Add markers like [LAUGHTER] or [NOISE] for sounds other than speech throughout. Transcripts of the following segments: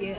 Yeah.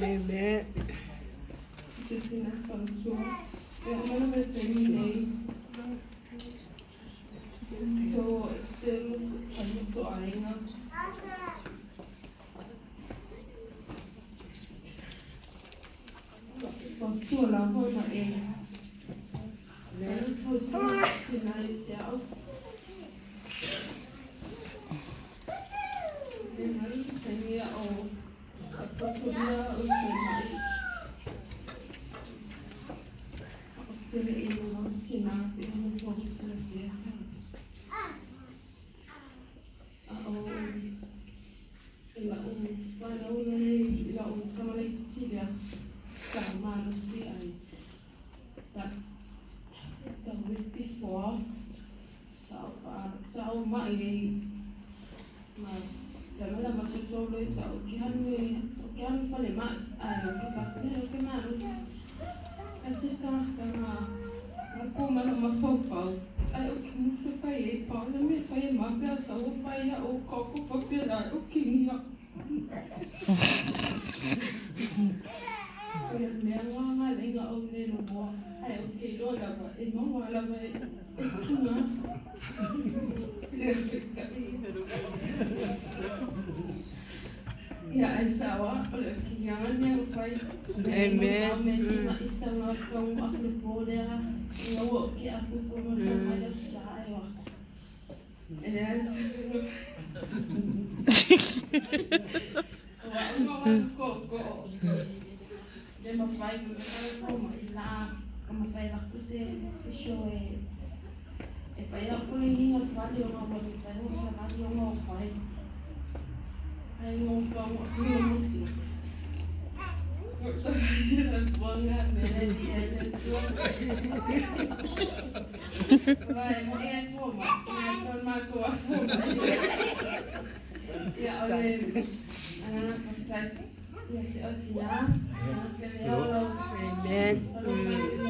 Mehmet. Sind die Nachbarn so? Wir haben mit dem So, ich sind zu einer. Von Zula, eh. mal eben. Dann tust du das vielleicht ja auch. Videre og til mig. Og til en og Jan Solima كفاكنين وكمان كسيكا كما مكوما لما فوفو أي أكيمو في فاية باولا مي فاية ما بياسا وبايا أو كوكو فكرا أو كيميا Oyamme wanga lenga omne lubo ay okay lo lava [LAUGHS] imo wala ba ikuna perfecta يا أيساوة يا وفاي Amen. لما فاي بقوم إلا كما فاي لقصة في شوي فاي أقول إني الفاي يوم أول فاي وفاي يوم أول Helemaal moet niemand Zo Maar ik moet eerst voor. Maar maar Ja, alleen. En dan heb ik je hebt je uit die naam. Ik ben.